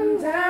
down.